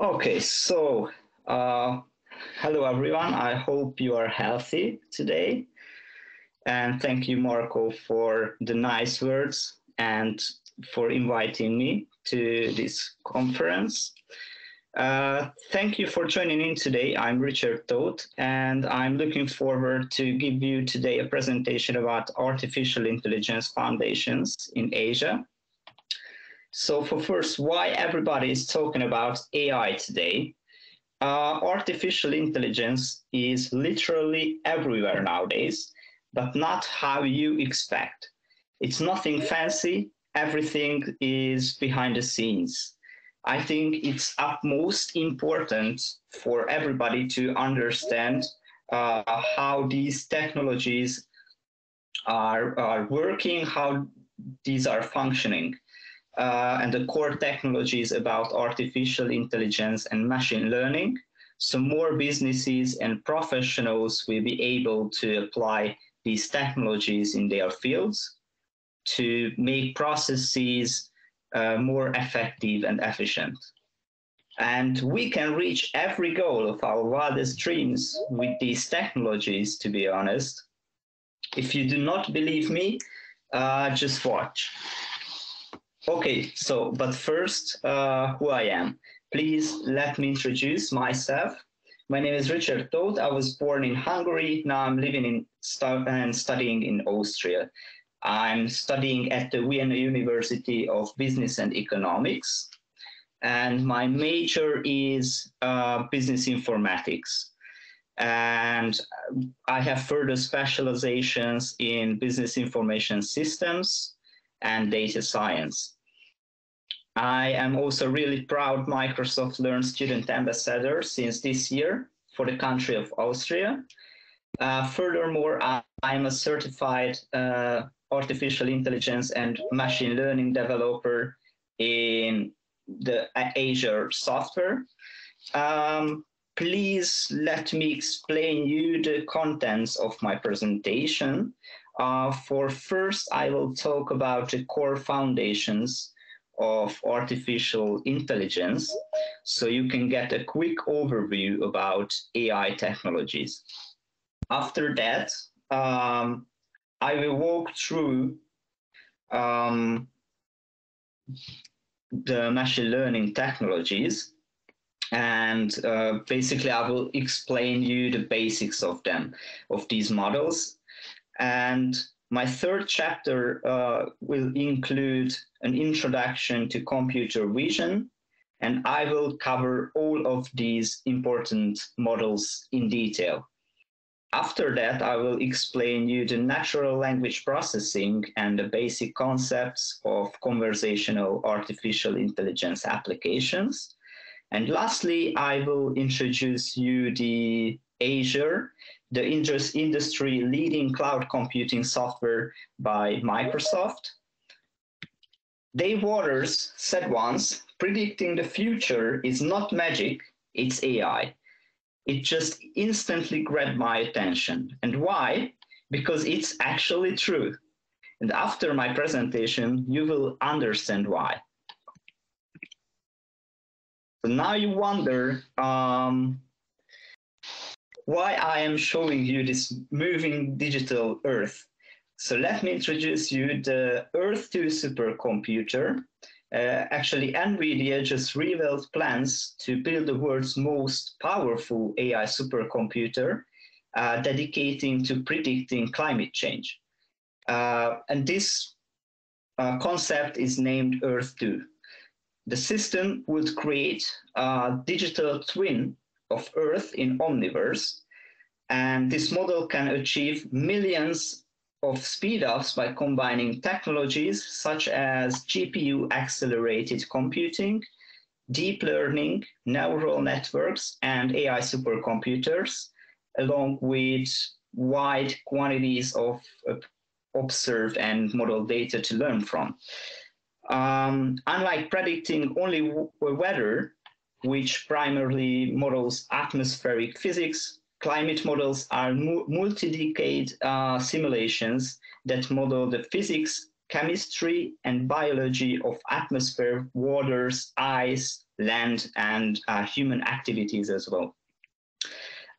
Okay, so uh, hello everyone. I hope you are healthy today. And thank you, Marco, for the nice words and for inviting me to this conference. Uh, thank you for joining in today. I'm Richard Toth, and I'm looking forward to give you today a presentation about artificial intelligence foundations in Azure so for first, why everybody is talking about AI today? Uh, artificial intelligence is literally everywhere nowadays, but not how you expect. It's nothing fancy. Everything is behind the scenes. I think it's utmost important for everybody to understand uh, how these technologies are, are working, how these are functioning uh, and the core technologies about artificial intelligence and machine learning. So more businesses and professionals will be able to apply these technologies in their fields to make processes uh, more effective and efficient. And we can reach every goal of our wildest dreams with these technologies, to be honest. If you do not believe me, uh, just watch. Okay, so, but first, uh, who I am. Please let me introduce myself. My name is Richard Toth. I was born in Hungary. Now I'm living in stu- and studying in Austria. I'm studying at the Vienna University of Business and Economics. And my major is uh, business informatics. And I have further specializations in business information systems and data science. I am also really proud Microsoft Learn Student Ambassador since this year for the country of Austria. Uh, furthermore, I, am a certified uh, artificial intelligence and machine learning developer in the uh, Azure software. Um, please let me explain you the contents of my presentation. Uh, for first, I will talk about the core foundations of artificial intelligence so you can get a quick overview about AI technologies. After that, um, I will walk through um, the machine learning technologies and uh, basically I will explain you the basics of them, of these models. And my third chapter uh, will include an introduction to computer vision, and I will cover all of these important models in detail. After that, I will explain you the natural language processing and the basic concepts of conversational artificial intelligence applications. And lastly, I will introduce you the Azure the industry leading cloud computing software by Microsoft. Dave Waters said once, predicting the future is not magic, it's AI. It just instantly grabbed my attention. And why? Because it's actually true. And after my presentation, you will understand why. So now you wonder, um, why I am showing you this moving digital Earth. So let me introduce you the Earth 2 supercomputer. Uh, actually, NVIDIA just revealed plans to build the world's most powerful AI supercomputer uh, dedicating to predicting climate change. Uh, and this uh, concept is named Earth 2. The system would create a digital twin of Earth in Omniverse. And this model can achieve millions of speedups by combining technologies such as GPU accelerated computing, deep learning, neural networks, and AI supercomputers, along with wide quantities of observed and model data to learn from. Um, unlike predicting only weather, which primarily models atmospheric physics. Climate models are mu multi-decade uh, simulations that model the physics, chemistry, and biology of atmosphere, waters, ice, land, and uh, human activities as well.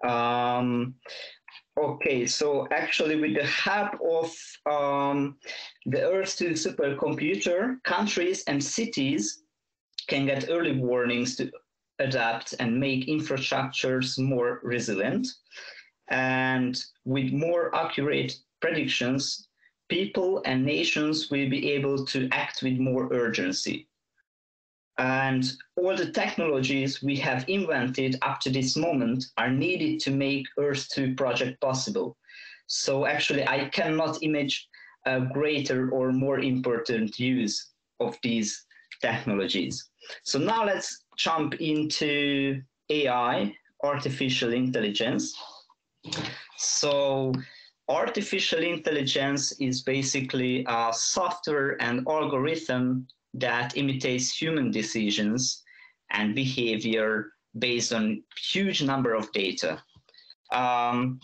Um, okay, so actually, with the help of um, the Earth 2 supercomputer, countries and cities can get early warnings to adapt and make infrastructures more resilient. And with more accurate predictions, people and nations will be able to act with more urgency. And all the technologies we have invented up to this moment are needed to make Earth 2 project possible. So actually, I cannot imagine a greater or more important use of these technologies. So now let's jump into AI, artificial intelligence. So artificial intelligence is basically a software and algorithm that imitates human decisions and behavior based on huge number of data. Um,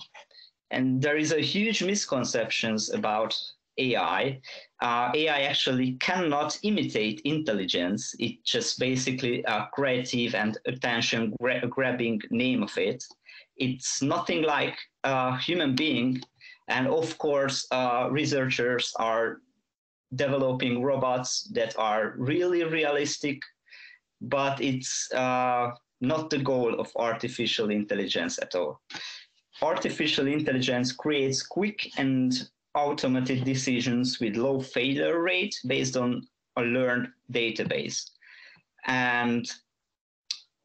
and there is a huge misconceptions about AI. Uh, AI actually cannot imitate intelligence. It's just basically a creative and attention gra grabbing name of it. It's nothing like a human being. And of course, uh, researchers are developing robots that are really realistic, but it's uh, not the goal of artificial intelligence at all. Artificial intelligence creates quick and automated decisions with low failure rate based on a learned database. And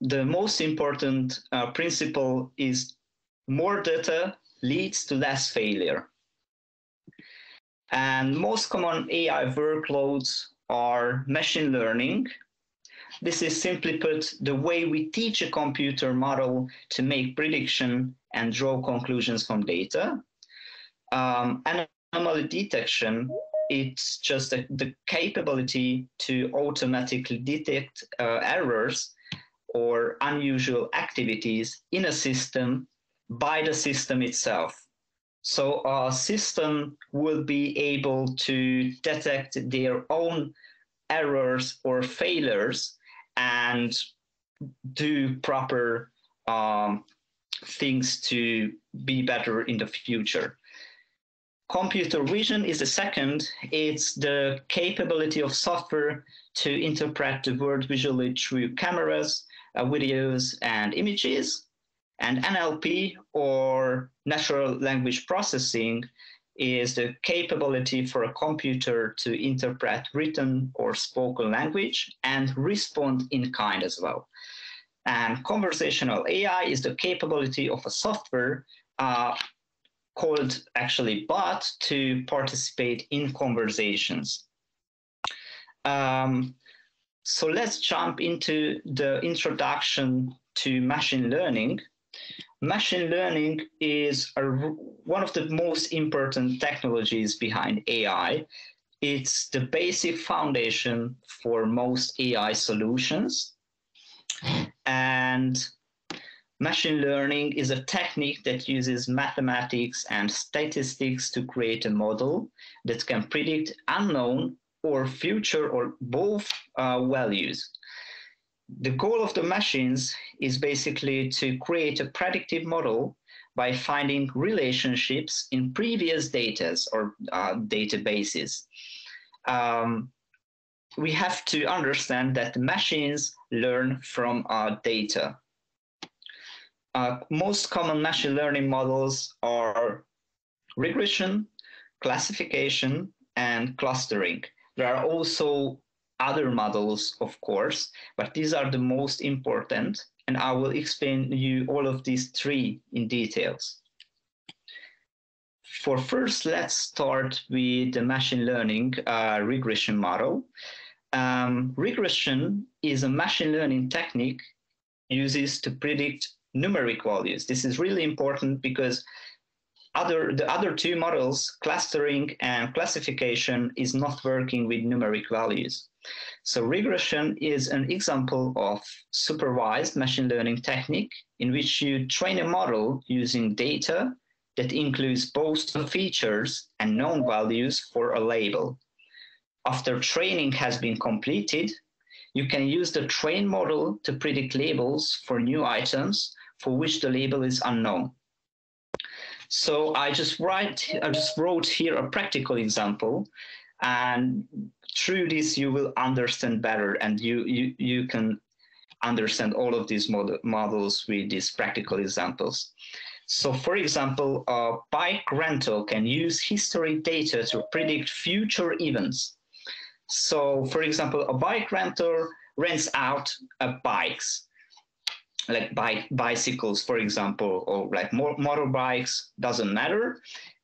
the most important uh, principle is more data leads to less failure. And most common AI workloads are machine learning. This is simply put the way we teach a computer model to make prediction and draw conclusions from data. Um, anomaly detection, it's just the, the capability to automatically detect uh, errors or unusual activities in a system by the system itself. So our system will be able to detect their own errors or failures and do proper um, things to be better in the future. Computer vision is the second. It's the capability of software to interpret the world visually through cameras, uh, videos, and images. And NLP or natural language processing is the capability for a computer to interpret written or spoken language and respond in kind as well. And conversational AI is the capability of a software uh, called actually bot to participate in conversations. Um, so let's jump into the introduction to machine learning machine learning is a, one of the most important technologies behind AI. It's the basic foundation for most AI solutions. And machine learning is a technique that uses mathematics and statistics to create a model that can predict unknown or future or both uh, values the goal of the machines is basically to create a predictive model by finding relationships in previous data or uh, databases. Um, we have to understand that machines learn from our data. Uh, most common machine learning models are regression, classification, and clustering. There are also other models, of course, but these are the most important, and I will explain you all of these three in details. For first, let's start with the machine learning uh, regression model. Um, regression is a machine learning technique uses to predict numeric values. This is really important because other the other two models, clustering and classification, is not working with numeric values. So regression is an example of supervised machine learning technique in which you train a model using data that includes both features and known values for a label. After training has been completed, you can use the train model to predict labels for new items for which the label is unknown. So I just write, I just wrote here a practical example, and through this you will understand better, and you you you can understand all of these mod models with these practical examples. So, for example, a bike rental can use history data to predict future events. So, for example, a bike rental rents out uh, bikes like bike bicycles for example or like mo- motorbikes doesn't matter.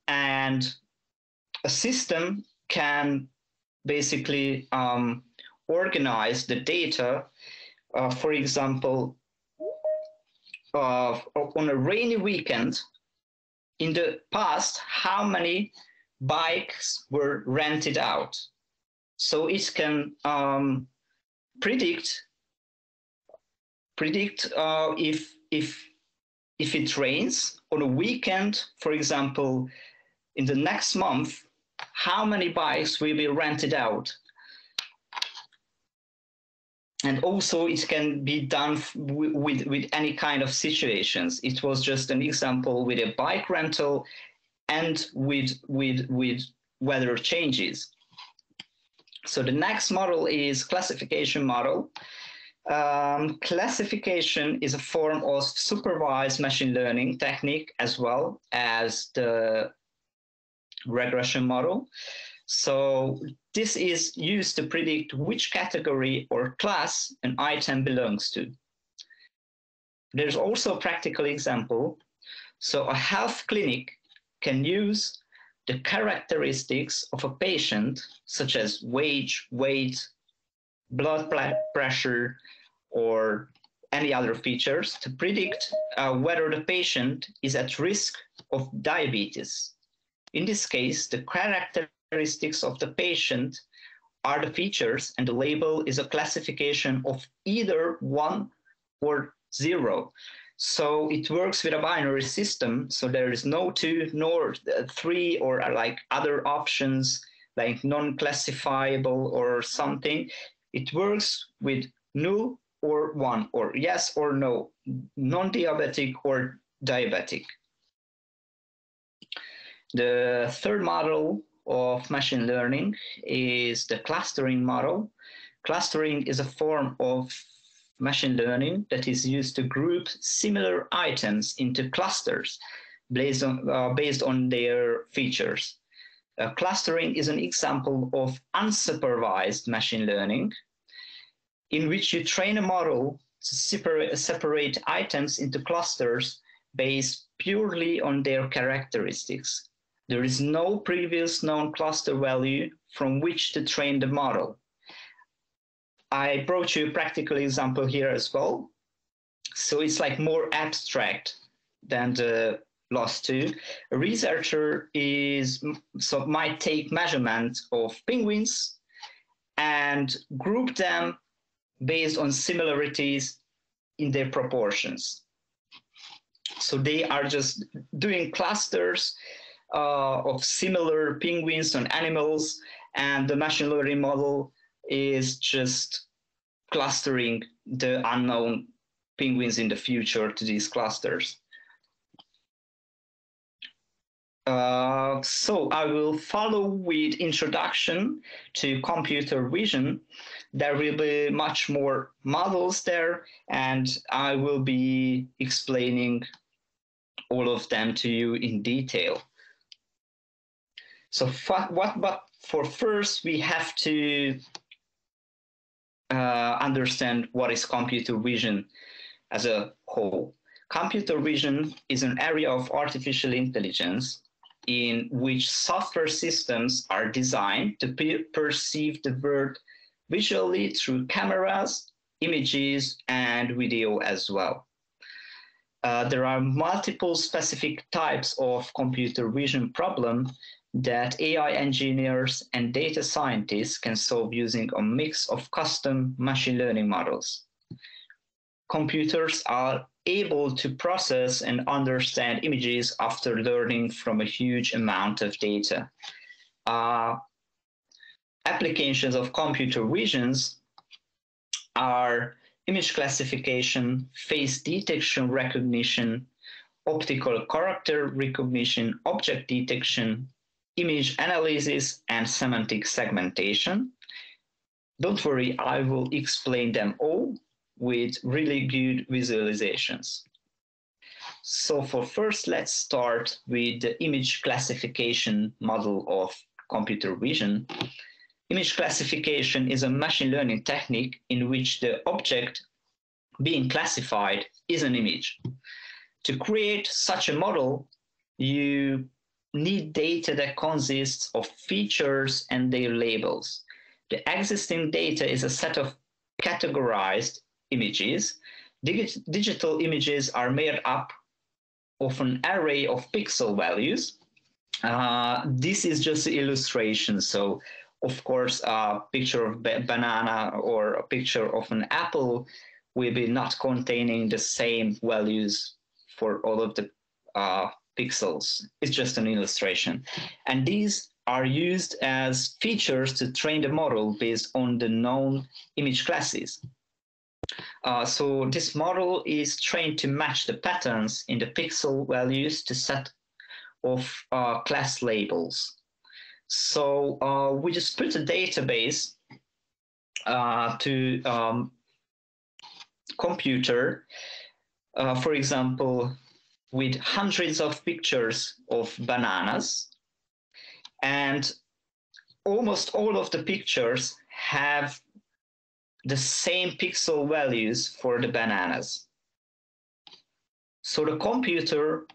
And a system can basically um, organize the data uh, for example uh, on a rainy weekend in the past how many bikes were rented out? So it can um, predict predict uh, if if if it rains on a weekend, for example, in the next month, how many bikes will be rented out. And also it can be done with, with, any kind of situations. It was just an example with a bike rental and with, with, with weather changes. So the next model is classification model. Um, classification is a form of supervised machine learning technique as well as the regression model. So this is used to predict which category or class an item belongs to. There's also a practical example. So a health clinic can use the characteristics of a patient, such as weight, weight, blood pressure, or any other features to predict uh, whether the patient is at risk of diabetes. In this case, the characteristics of the patient are the features and the label is a classification of either one or zero. So it works with a binary system. So there is no two nor three or uh, like other options like non-classifiable or something. It works with null or one, or yes or no, non-diabetic or diabetic. The third model of machine learning is the clustering model. Clustering is a form of machine learning that is used to group similar items into clusters based on, uh, based on their features. Uh, clustering is an example of unsupervised machine learning in which you train a model to separate, separate items into clusters based purely on their characteristics. There is no previous known cluster value from which to train the model. I brought you a practical example here as well. So it's like more abstract than the last two. A researcher is so might take measurement of penguins and group them based on similarities in their proportions. So they are just doing clusters uh, of similar penguins on animals, and the machine learning model is just clustering the unknown penguins in the future to these clusters. Uh, so I will follow with introduction to computer vision there will be much more models there, and I will be explaining all of them to you in detail. So what, but for first, we have to uh, understand what is computer vision as a whole. Computer vision is an area of artificial intelligence in which software systems are designed to perceive the world visually through cameras, images, and video as well. Uh, there are multiple specific types of computer vision problem that AI engineers and data scientists can solve using a mix of custom machine learning models. Computers are able to process and understand images after learning from a huge amount of data. Uh, applications of computer visions are image classification, face detection recognition, optical character recognition, object detection, image analysis, and semantic segmentation. Don't worry, I will explain them all with really good visualizations. So for first, let's start with the image classification model of computer vision. Image classification is a machine learning technique in which the object being classified is an image. To create such a model, you need data that consists of features and their labels. The existing data is a set of categorized images. Dig digital images are made up of an array of pixel values. Uh, this is just an illustration. So of course, a picture of a banana or a picture of an apple will be not containing the same values for all of the uh, pixels. It's just an illustration. And these are used as features to train the model based on the known image classes. Uh, so this model is trained to match the patterns in the pixel values to set of uh, class labels. So uh, we just put a database uh, to um, computer, uh, for example, with hundreds of pictures of bananas. And almost all of the pictures have the same pixel values for the bananas. So the computer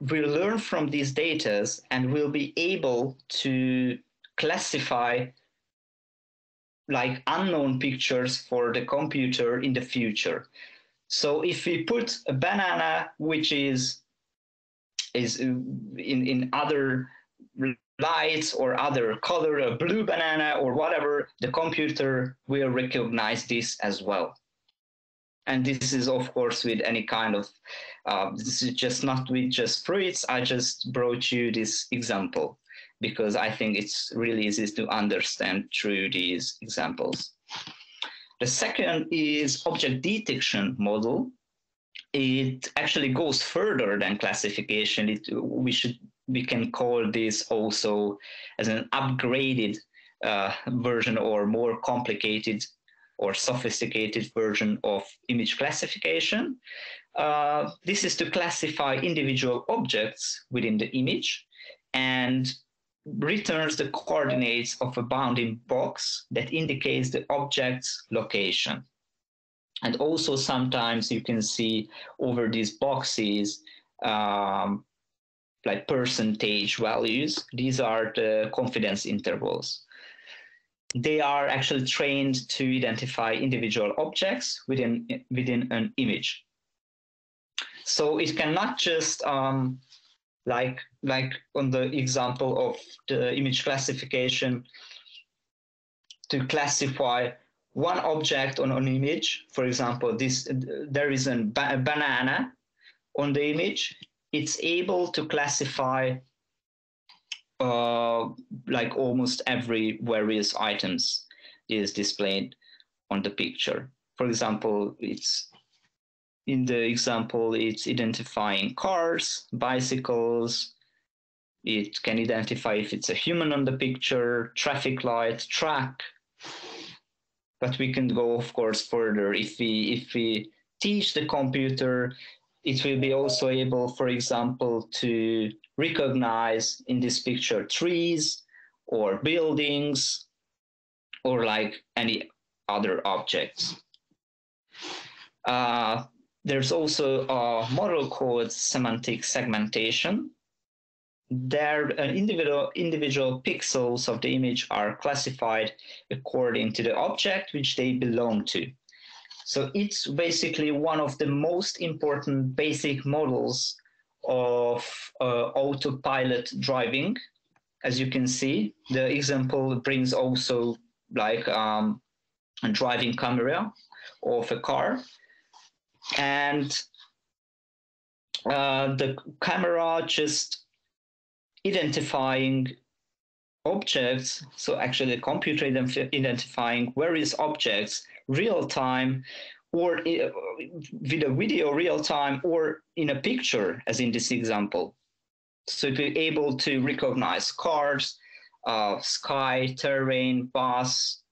will learn from these data and will be able to classify like unknown pictures for the computer in the future. So if we put a banana, which is is in, in other lights or other color, a blue banana or whatever, the computer will recognize this as well. And this is of course with any kind of, uh, this is just not with just fruits. I just brought you this example because I think it's really easy to understand through these examples. The second is object detection model. It actually goes further than classification. It, we should we can call this also as an upgraded uh, version or more complicated or sophisticated version of image classification. Uh, this is to classify individual objects within the image and returns the coordinates of a bounding box that indicates the object's location. And also sometimes you can see over these boxes um, like percentage values. These are the confidence intervals. They are actually trained to identify individual objects within, within an image. So it cannot just um, like like on the example of the image classification to classify one object on an image for example this there is a, ba- a banana on the image it's able to classify uh, like almost every various items is displayed on the picture for example it's in the example, it's identifying cars, bicycles. It can identify if it's a human on the picture, traffic light, track. But we can go, of course, further. If we if we teach the computer, it will be also able, for example, to recognize in this picture trees or buildings or like any other objects. Uh, there's also a model called semantic segmentation. There, uh, individual, individual pixels of the image are classified according to the object which they belong to. So it's basically one of the most important basic models of uh, autopilot driving. As you can see, the example brings also like um, a driving camera of a car and uh, the camera just identifying objects, so actually the computer identifying various objects real time or with a video real time or in a picture, as in this example. So to be able to recognize cars, uh, sky, terrain, bus,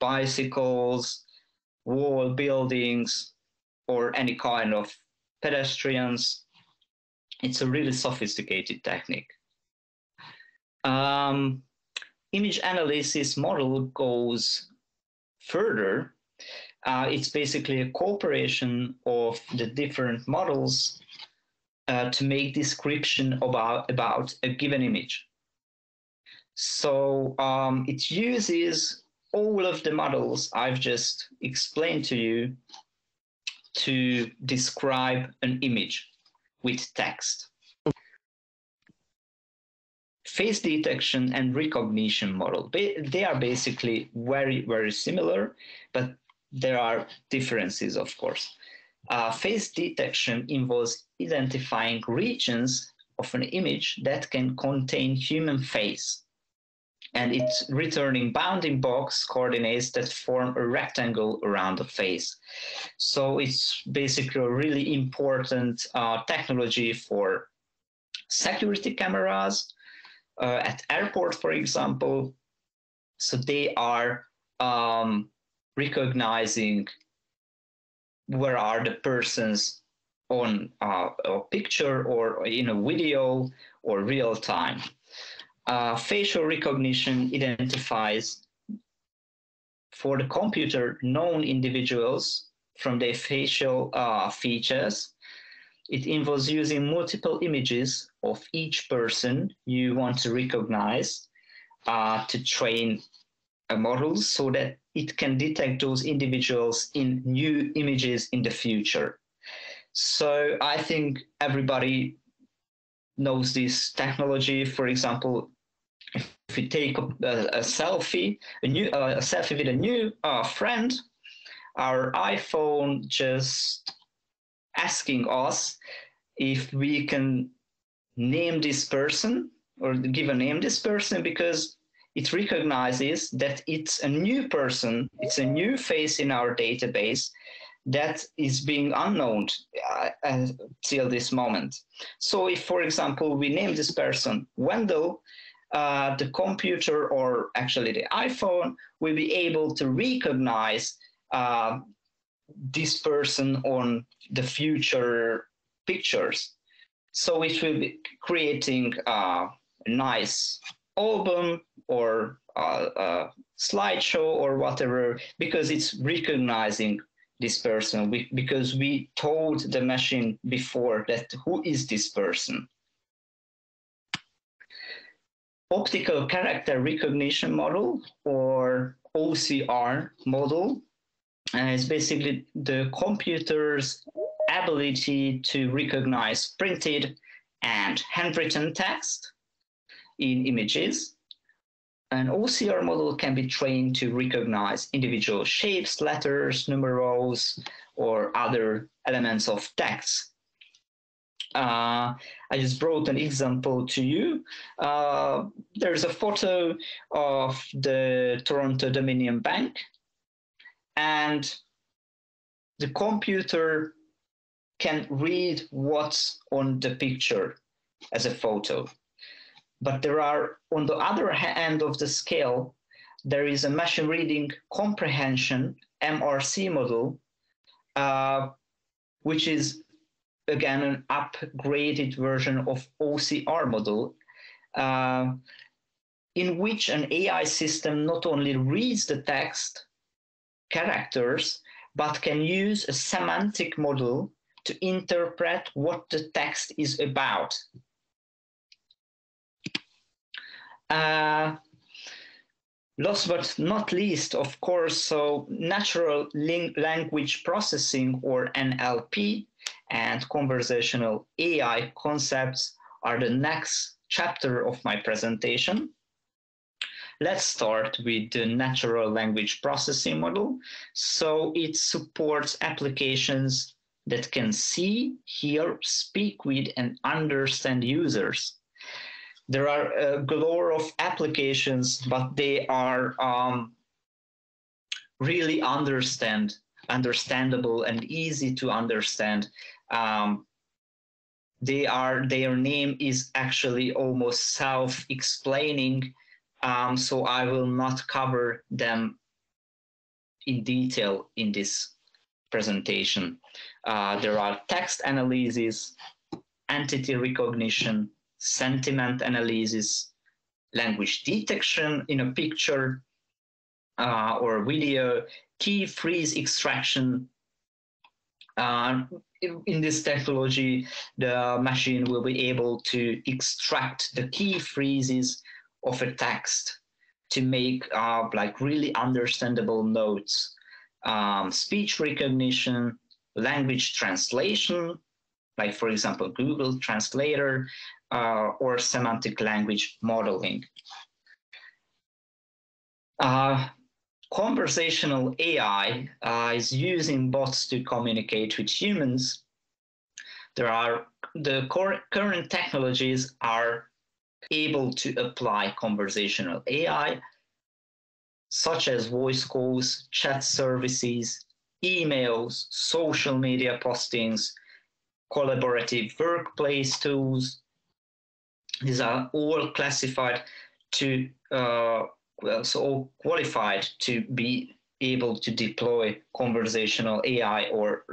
bicycles, wall buildings, or any kind of pedestrians. It's a really sophisticated technique. Um, image analysis model goes further. Uh, it's basically a cooperation of the different models uh, to make description about, about a given image. So um, it uses all of the models I've just explained to you to describe an image with text. Face detection and recognition model, they are basically very, very similar, but there are differences, of course. Uh, face detection involves identifying regions of an image that can contain human face and it's returning bounding box coordinates that form a rectangle around the face. So it's basically a really important uh, technology for security cameras uh, at airport, for example. So they are um, recognizing where are the persons on uh, a picture or in a video or real time uh, facial recognition identifies for the computer known individuals from their facial uh, features. It involves using multiple images of each person you want to recognize uh, to train a model so that it can detect those individuals in new images in the future. So I think everybody knows this technology. For example, if we take a, a selfie, a new uh, a selfie with a new uh, friend, our iPhone just asking us if we can name this person or give a name this person because it recognizes that it's a new person, it's a new face in our database that is being unknown uh, until this moment. So if, for example, we name this person Wendell, uh, the computer or actually the iPhone will be able to recognize uh, this person on the future pictures. So it will be creating a nice album or a, a slideshow or whatever because it's recognizing this person we, because we told the machine before that who is this person. Optical character recognition model or OCR model uh, is basically the computer's ability to recognize printed and handwritten text in images. An OCR model can be trained to recognize individual shapes, letters, numerals, or other elements of text uh, I just brought an example to you. Uh, there's a photo of the Toronto Dominion Bank, and the computer can read what's on the picture as a photo. But there are, on the other end of the scale, there is a machine reading comprehension MRC model, uh, which is again an upgraded version of OCR model, uh, in which an AI system not only reads the text characters, but can use a semantic model to interpret what the text is about. Uh, last but not least, of course, so natural language processing or NLP and conversational AI concepts are the next chapter of my presentation. Let's start with the natural language processing model. So it supports applications that can see, hear, speak with, and understand users. There are a galore of applications, but they are um, really understand, understandable and easy to understand. Um, they are their name is actually almost self-explaining, um, so I will not cover them in detail in this presentation. Uh, there are text analysis, entity recognition, sentiment analysis, language detection in a picture uh, or video, key phrase extraction. Uh, in, in this technology, the machine will be able to extract the key phrases of a text to make uh, like really understandable notes. Um, speech recognition, language translation, like for example, Google Translator, uh, or semantic language modeling. Uh, conversational AI uh, is using bots to communicate with humans. There are the current technologies are able to apply conversational AI, such as voice calls, chat services, emails, social media postings, collaborative workplace tools. These are all classified to, uh, well, so all qualified to be able to deploy conversational AI or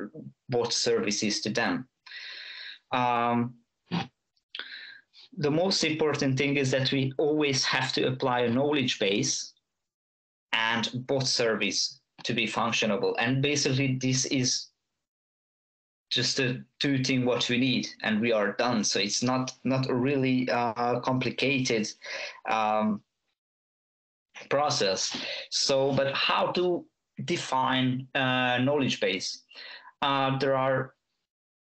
bot services to them. Um, the most important thing is that we always have to apply a knowledge base and bot service to be functionable. And basically, this is just a two thing what we need and we are done. So it's not not a really uh, complicated um, process. So but how to define uh, knowledge base? Uh, there are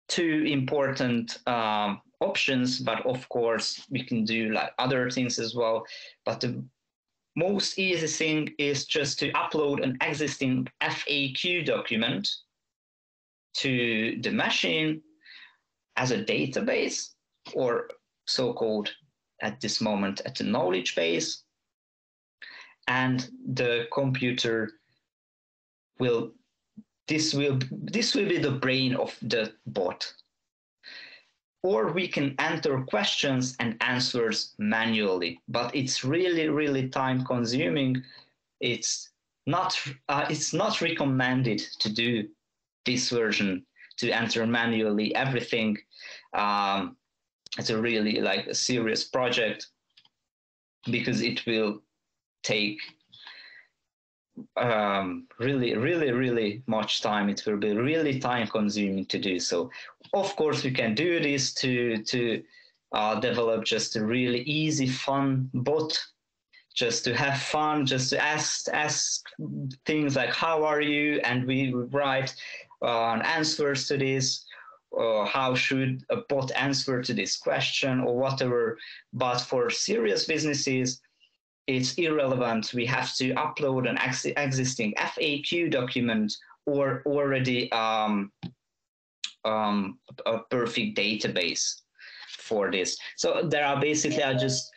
two important um, options, but of course we can do like other things as well. But the most easy thing is just to upload an existing FAQ document to the machine as a database or so-called at this moment at the knowledge base. And the computer will this will this will be the brain of the bot. Or we can enter questions and answers manually but it's really really time consuming. It's not uh, it's not recommended to do this version to enter manually everything um, it's a really like a serious project because it will take um, really, really, really much time. It will be really time consuming to do so. Of course, we can do this to to uh, develop just a really easy, fun bot, just to have fun, just to ask ask things like "How are you?" and we write uh, answers to this. Uh, how should a bot answer to this question or whatever? But for serious businesses, it's irrelevant. We have to upload an ex existing FAQ document or already um, um, a perfect database for this. So there are basically, I just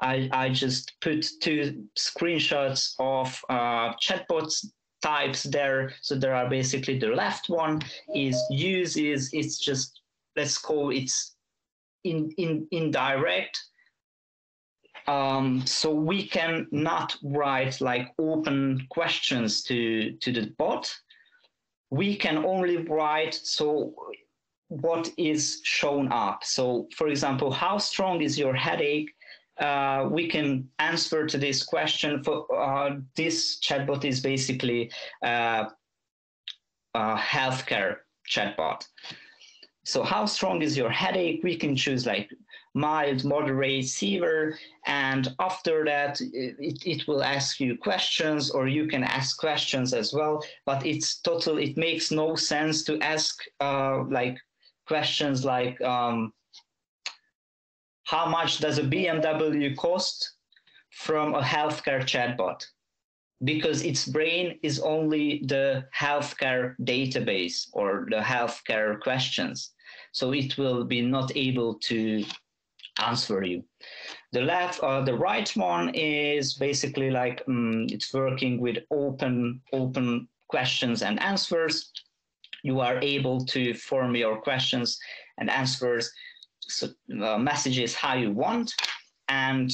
I, I just put two screenshots of uh, chatbots types there. So there are basically the left one is uses, it's just, let's call it's in, in, indirect um, so we can not write like open questions to, to the bot. We can only write so what is shown up. So for example, how strong is your headache? Uh, we can answer to this question. For uh, this chatbot is basically uh, a healthcare chatbot. So how strong is your headache? We can choose like mild, moderate, severe. And after that, it, it will ask you questions or you can ask questions as well. But it's total, it makes no sense to ask uh, like questions like um, how much does a BMW cost from a healthcare chatbot? Because its brain is only the healthcare database or the healthcare questions. So it will be not able to answer you. The left, uh, the right one is basically like um, it's working with open, open questions and answers. You are able to form your questions and answers, so, uh, messages how you want, and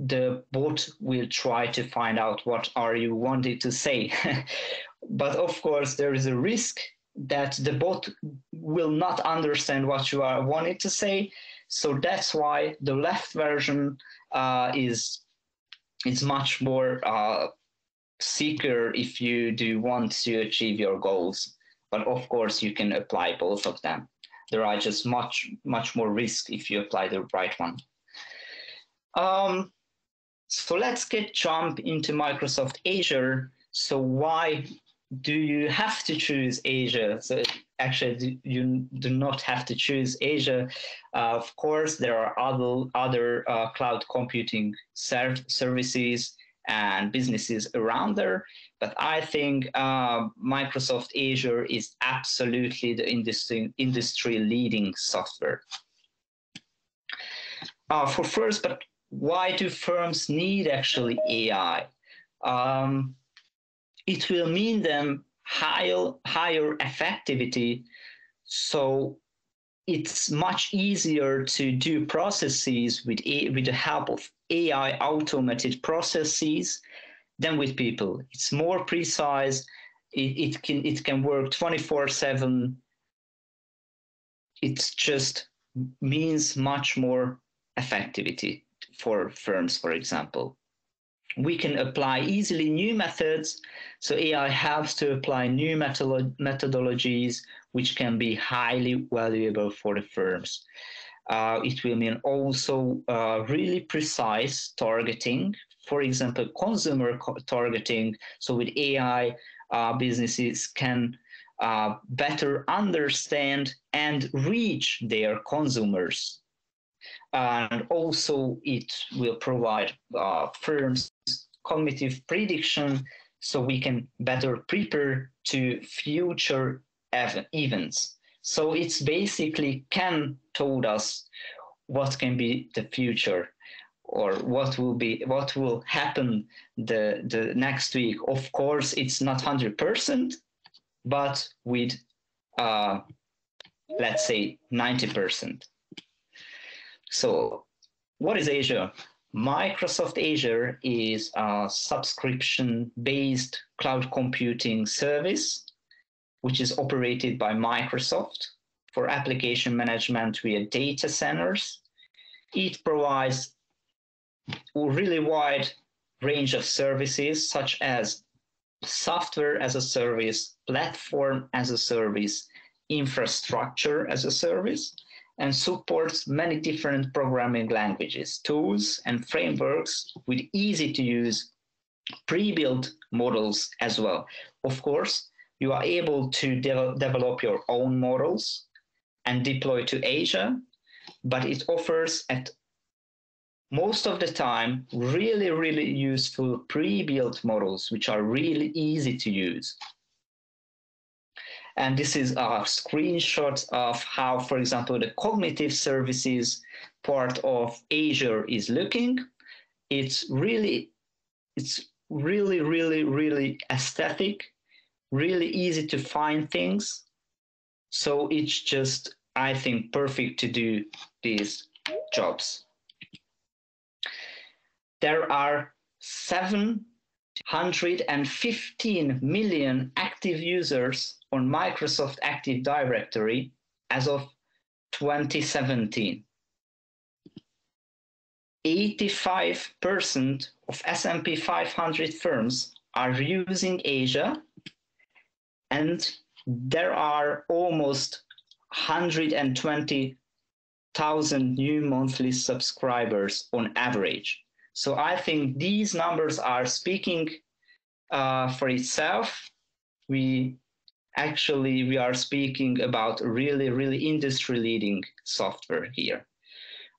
the bot will try to find out what are you wanting to say. but of course, there is a risk that the bot will not understand what you are wanting to say so that's why the left version uh, is is much more uh, secure if you do want to achieve your goals. But of course, you can apply both of them. There are just much much more risk if you apply the right one. Um, so let's get jump into Microsoft Azure. So why do you have to choose Azure? So actually, you do not have to choose Azure. Uh, of course, there are other other uh, cloud computing serv- services and businesses around there, but I think uh, Microsoft Azure is absolutely the industry industry leading software. Uh, for first, but why do firms need actually AI? Um, it will mean them higher higher effectivity so it's much easier to do processes with with the help of AI automated processes than with people. It's more precise. It, it can it can work 24 seven. It just means much more effectivity for firms, for example we can apply easily new methods. So AI helps to apply new methodologies, which can be highly valuable for the firms. Uh, it will mean also uh, really precise targeting, for example, consumer targeting. So with AI, uh, businesses can uh, better understand and reach their consumers. And also it will provide uh, firms cognitive prediction so we can better prepare to future ev- events so it's basically can told us what can be the future or what will be what will happen the the next week. Of course it's not 100% but with uh, let's say 90% so, what is Azure? Microsoft Azure is a subscription based cloud computing service, which is operated by Microsoft for application management via data centers. It provides a really wide range of services, such as software as a service, platform as a service, infrastructure as a service, and supports many different programming languages, tools, and frameworks with easy to use pre-built models as well. Of course, you are able to de- develop your own models and deploy to Azure, but it offers at most of the time really, really useful pre-built models, which are really easy to use. And this is a screenshot of how, for example, the cognitive services part of Azure is looking. It's really, it's really, really, really aesthetic, really easy to find things. So it's just, I think, perfect to do these jobs. There are seven 115 million active users on Microsoft Active Directory as of 2017. 85% of S&P 500 firms are using Azure and there are almost 120,000 new monthly subscribers on average. So I think these numbers are speaking uh, for itself. We actually we are speaking about really really industry leading software here.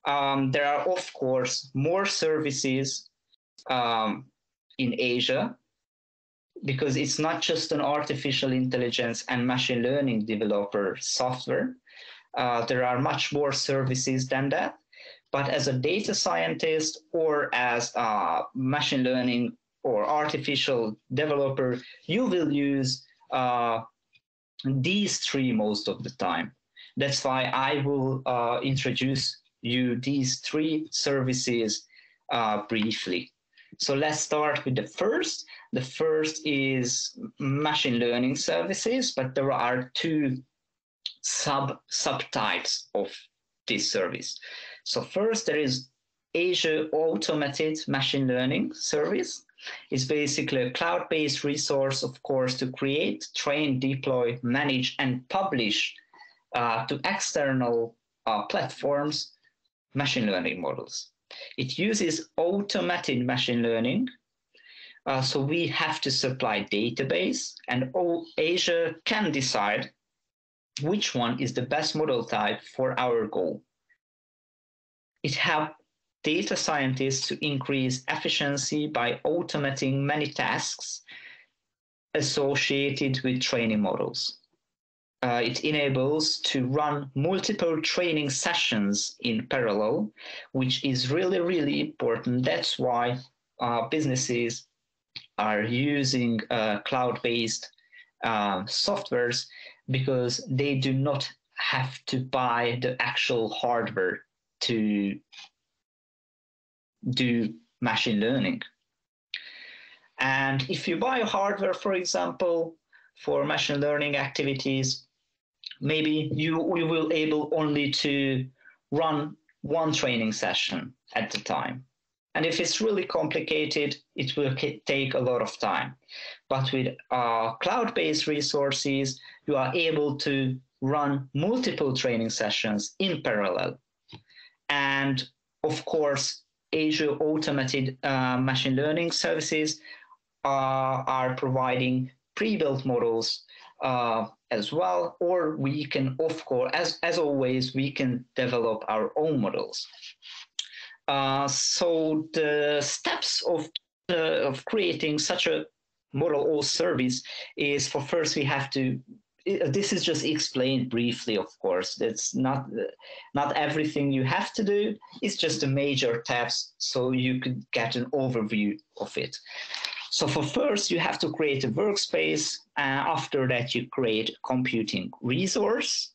Um, there are of course more services um, in Azure because it's not just an artificial intelligence and machine learning developer software. Uh, there are much more services than that. But as a data scientist or as a machine learning or artificial developer, you will use uh, these three most of the time. That's why I will uh, introduce you these three services uh, briefly. So let's start with the first. The first is machine learning services, but there are two sub subtypes of this service. So first there is Azure Automated Machine Learning Service. It's basically a cloud-based resource, of course, to create, train, deploy, manage, and publish uh, to external uh, platforms machine learning models. It uses automated machine learning. Uh, so we have to supply database and all Azure can decide which one is the best model type for our goal. It helps data scientists to increase efficiency by automating many tasks associated with training models. Uh, it enables to run multiple training sessions in parallel, which is really, really important. That's why uh, businesses are using uh, cloud-based uh, softwares because they do not have to buy the actual hardware to do machine learning. And if you buy hardware, for example, for machine learning activities, maybe you, you will able only to run one training session at the time. And if it's really complicated, it will take a lot of time. But with uh, cloud-based resources, you are able to run multiple training sessions in parallel. And of course, Azure automated uh, machine learning services uh, are providing pre-built models uh, as well, or we can, of course, as, as always, we can develop our own models. Uh, so the steps of, uh, of creating such a model or service is for first we have to this is just explained briefly of course. That's not not everything you have to do. It's just the major steps so you could get an overview of it so for first, you have to create a workspace. After that, you create a computing resource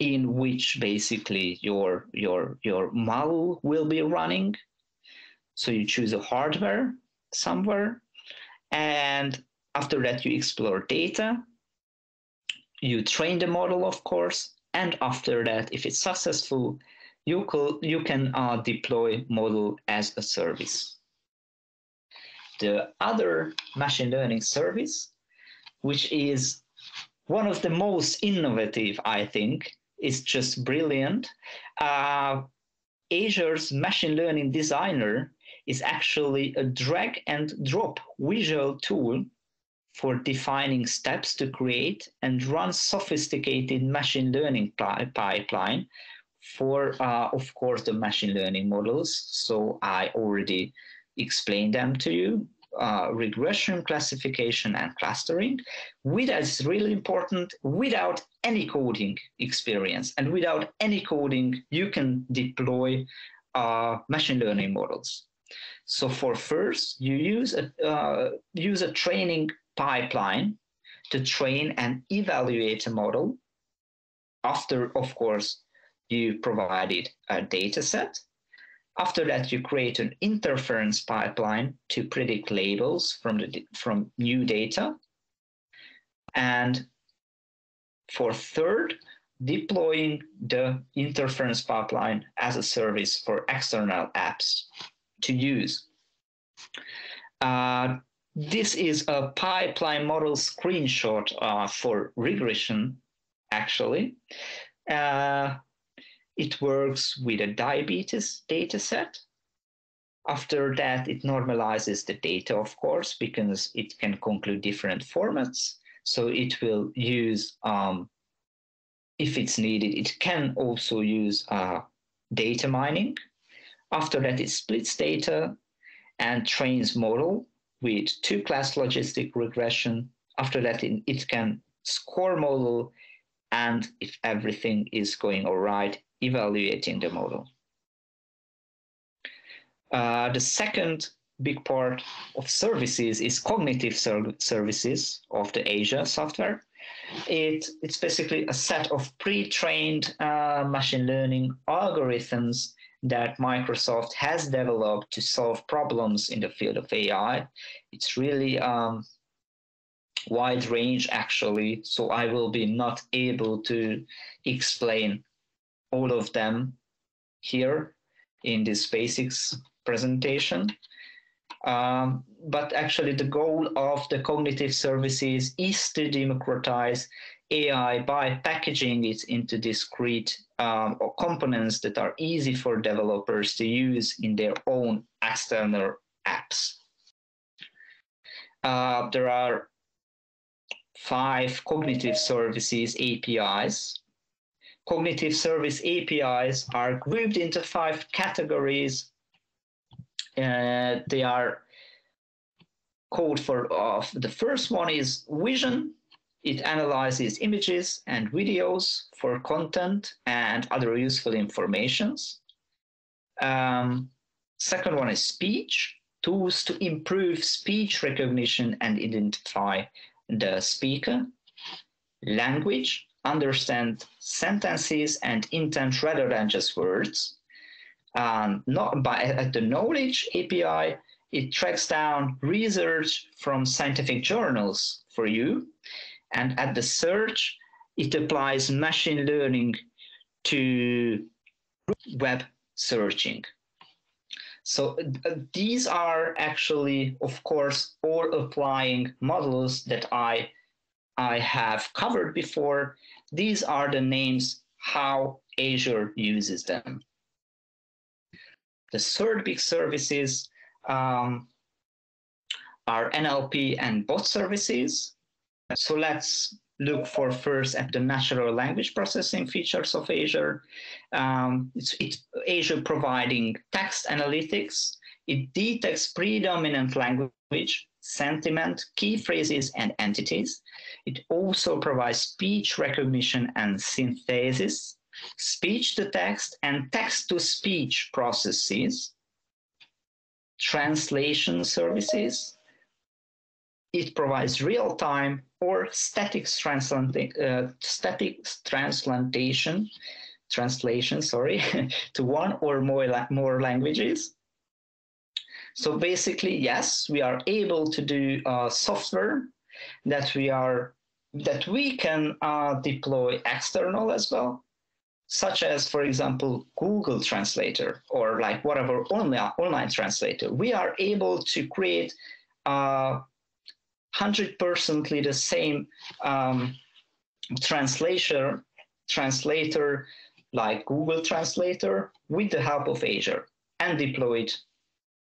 in which basically your, your, your model will be running. So you choose a hardware somewhere. And after that, you explore data. You train the model, of course. And after that, if it's successful, you, you can uh, deploy model as a service. The other machine learning service, which is one of the most innovative, I think, is just brilliant. Uh, Azure's machine learning designer is actually a drag and drop visual tool for defining steps to create and run sophisticated machine learning pipeline for, uh, of course, the machine learning models. So I already explain them to you. Uh, regression, classification, and clustering. Without is really important. Without any coding experience and without any coding, you can deploy uh, machine learning models. So for first, you use a uh, use a training pipeline to train and evaluate a model. After, of course, you provided a data set after that, you create an inference pipeline to predict labels from, the, from new data. And for third, deploying the inference pipeline as a service for external apps to use. Uh, this is a pipeline model screenshot uh, for regression, actually. Uh, it works with a diabetes data set. After that, it normalizes the data, of course, because it can conclude different formats. So it will use, um, if it's needed, it can also use uh, data mining. After that, it splits data and trains model with two-class logistic regression. After that, it, it can score model and if everything is going all right, evaluating the model. Uh, the second big part of services is cognitive ser- services of the Azure software. It, it's basically a set of pre-trained uh, machine learning algorithms that Microsoft has developed to solve problems in the field of AI. It's really um, wide range actually, so I will be not able to explain all of them here in this basics presentation. Um, but actually the goal of the cognitive services is to democratize AI by packaging it into discrete um, or components that are easy for developers to use in their own external apps. Uh, there are five cognitive services APIs. Cognitive service APIs are grouped into five categories. Uh, they are called for the first one is vision it analyzes images and videos for content and other useful informations. Um, second one is speech, tools to improve speech recognition and identify the speaker. Language, understand sentences and intent rather than just words. Um, not by at the knowledge API, it tracks down research from scientific journals for you and at the search, it applies machine learning to web searching. So uh, these are actually, of course, all applying models that I, I have covered before. These are the names how Azure uses them. The third big services um, are NLP and bot services. So let's look for first at the natural language processing features of Azure. Um, it's, it's Azure providing text analytics. It detects predominant language, sentiment, key phrases, and entities. It also provides speech recognition and synthesis, speech to text and text to speech processes, translation services. It provides real time or static, uh, static translation, translation, sorry, to one or more, la more languages. So basically, yes, we are able to do uh, software that we are that we can uh, deploy external as well, such as, for example, Google Translator or like whatever online, online translator. We are able to create uh, 100%ly the same um, translator, translator like Google Translator with the help of Azure and deploy it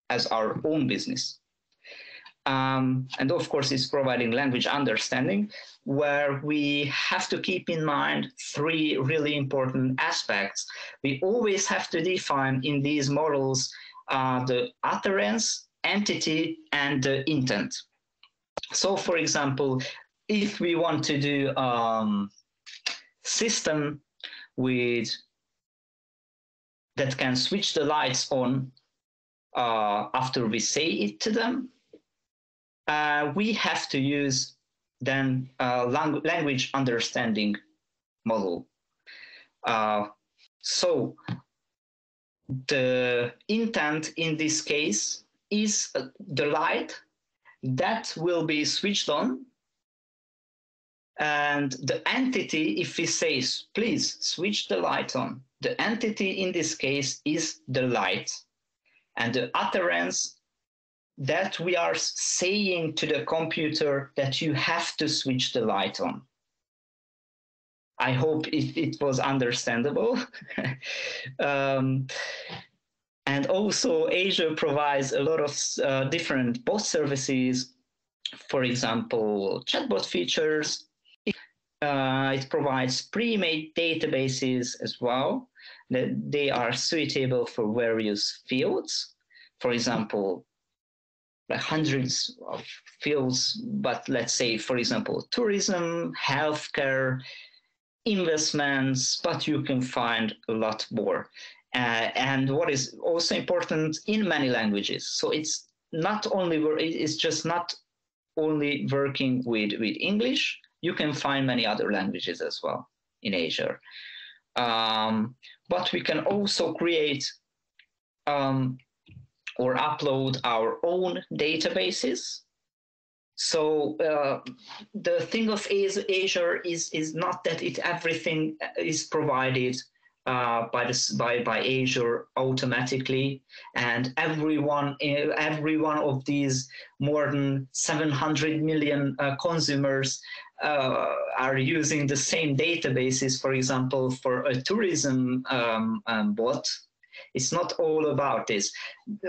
as our own business. Um, and of course, it's providing language understanding where we have to keep in mind three really important aspects. We always have to define in these models uh, the utterance, entity, and the intent. So, for example, if we want to do um, system with that can switch the lights on uh, after we say it to them, uh, we have to use then a lang- language understanding model. Uh, so the intent in this case is uh, the light that will be switched on. And the entity, if we says, please switch the light on, the entity in this case is the light. And the utterance that we are saying to the computer that you have to switch the light on. I hope it, it was understandable. um, and also Azure provides a lot of uh, different bot services, for example, chatbot features. Uh, it provides pre-made databases as well that they are suitable for various fields. For example, like hundreds of fields, but let's say, for example, tourism, healthcare, investments, but you can find a lot more. Uh, and what is also important in many languages. So it's not only it's just not only working with with English. You can find many other languages as well in Azure. Um, but we can also create um, or upload our own databases. So uh, the thing of Azure is is not that it everything is provided uh, by this by by Azure automatically, and everyone every one of these more than 700 million uh, consumers uh, are using the same databases. For example, for a tourism um, um, bot, it's not all about this.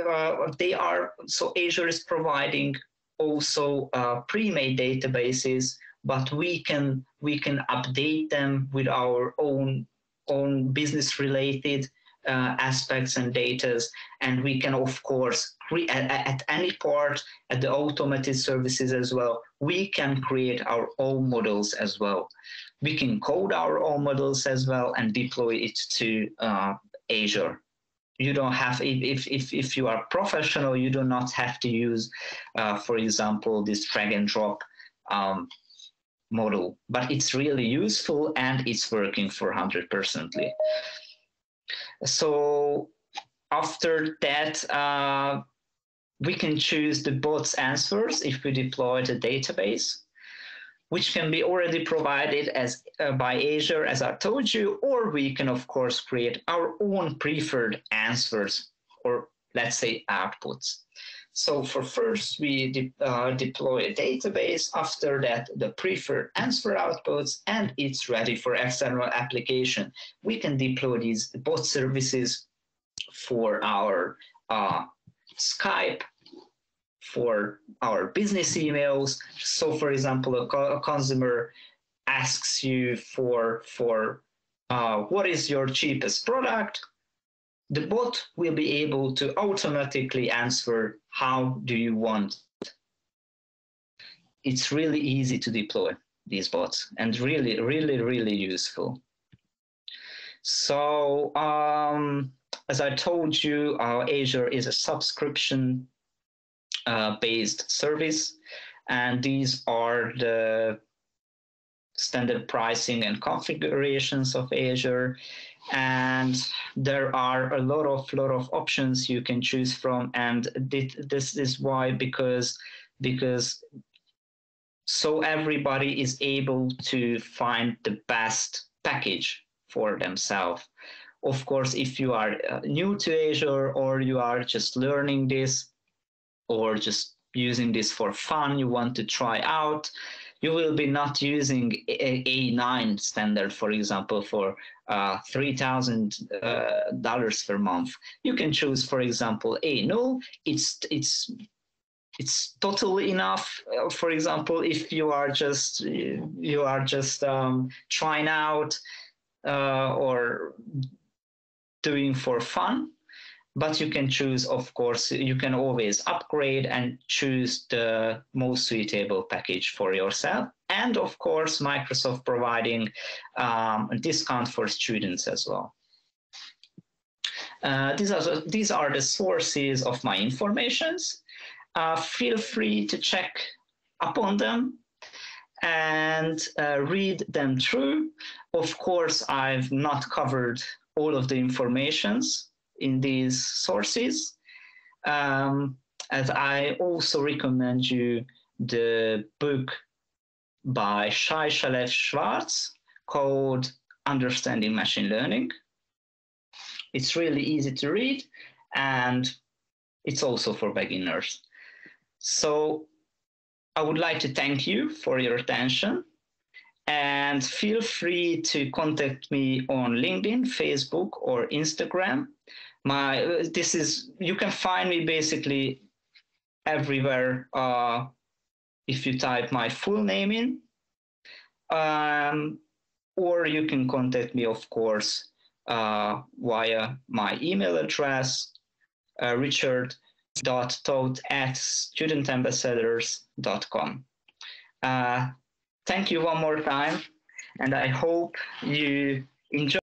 Uh, they are so Azure is providing also uh, pre-made databases, but we can we can update them with our own on business related uh, aspects and data and we can of course at, at, any part at the automated services as well we can create our own models as well. We can code our own models as well and deploy it to uh, azure. You don't have if, if if you are professional you do not have to use uh, for example this drag and drop um, model, but it's really useful and it's working for 100%. So after that, uh, we can choose the bot's answers if we deploy the database, which can be already provided as uh, by Azure, as I told you, or we can, of course, create our own preferred answers or let's say outputs. So for first, we de uh, deploy a database. After that, the preferred answer outputs, and it's ready for external application. We can deploy these bot services for our uh, Skype, for our business emails. So for example, a, co a consumer asks you for, for uh, what is your cheapest product? The bot will be able to automatically answer how do you want. It's really easy to deploy these bots and really, really, really useful. So um, as I told you, our Azure is a subscription uh, based service. And these are the standard pricing and configurations of Azure and there are a lot of lot of options you can choose from. And this is why because because so everybody is able to find the best package for themselves. Of course if you are uh, new to azure or you are just learning this or just using this for fun you want to try out you will be not using a, A9 standard, for example, for uh, $3,000 uh, per month. You can choose, for example, A0. It's, it's, it's totally enough. Uh, for example, if you are just, you are just um, trying out uh, or doing for fun, but you can choose, of course, you can always upgrade and choose the most suitable package for yourself. And of course, Microsoft providing um, a discount for students as well. Uh, these, are, these are the sources of my informations. Uh, feel free to check upon them and uh, read them through. Of course, I've not covered all of the informations in these sources. Um, as I also recommend you the book by Shai Shalev Shwartz called Understanding Machine Learning. It's really easy to read and it's also for beginners. So I would like to thank you for your attention and feel free to contact me on LinkedIn, Facebook, or Instagram my this is you can find me basically everywhere uh, if you type my full name in um, or you can contact me of course uh, via my email address uh, richard.toth at studentambassadors.com uh, thank you one more time and I hope you enjoy.